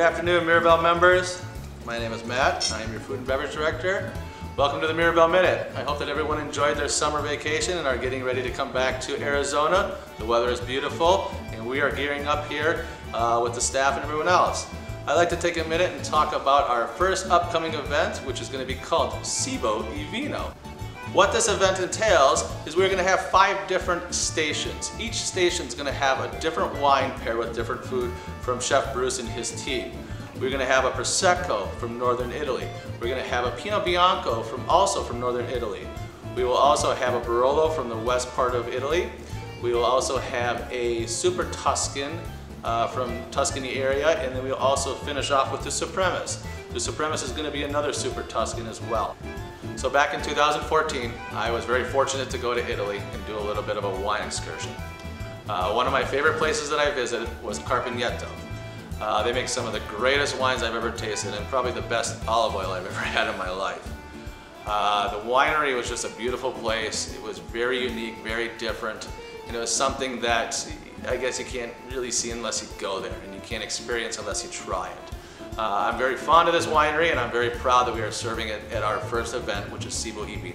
afternoon, Mirabel members. My name is Matt. I am your food and beverage director. Welcome to the Mirabel Minute. I hope that everyone enjoyed their summer vacation and are getting ready to come back to Arizona. The weather is beautiful and we are gearing up here uh, with the staff and everyone else. I'd like to take a minute and talk about our first upcoming event, which is going to be called Cibo y Vino. What this event entails is we're going to have five different stations. Each station is going to have a different wine paired with different food from Chef Bruce and his team. We're going to have a Prosecco from Northern Italy. We're going to have a Pinot Bianco from also from Northern Italy. We will also have a Barolo from the west part of Italy. We will also have a Super Tuscan uh, from Tuscany area, and then we'll also finish off with the Supremus. The Supremus is going to be another Super Tuscan as well. So back in 2014, I was very fortunate to go to Italy and do a little bit of a wine excursion. Uh, one of my favorite places that I visited was Carpineto. Uh, they make some of the greatest wines I've ever tasted and probably the best olive oil I've ever had in my life. Uh, the winery was just a beautiful place. It was very unique, very different. And it was something that I guess you can't really see unless you go there and you can't experience unless you try it. Uh, I'm very fond of this winery and I'm very proud that we are serving it at our first event, which is Cibo y.